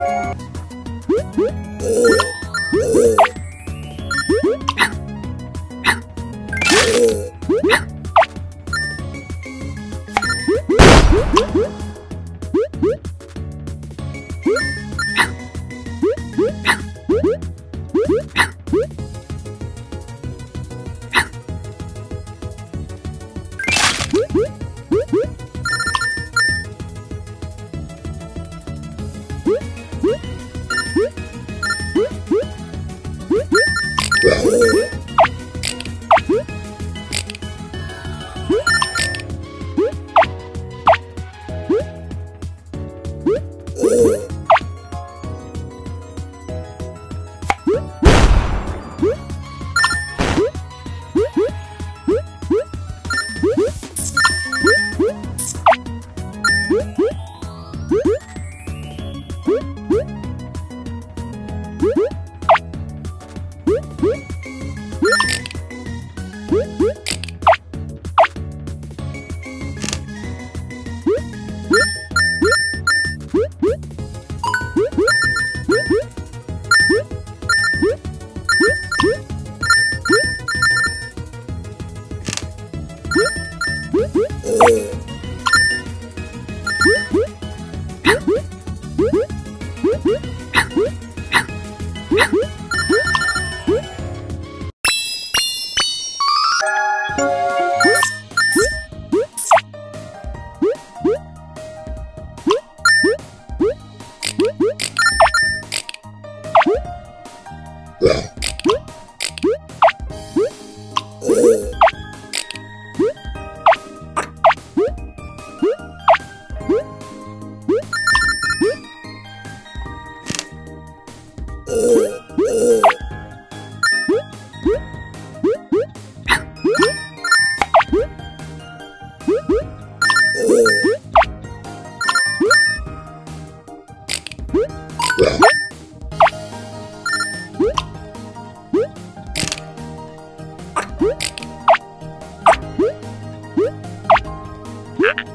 you Yeah. Yeah.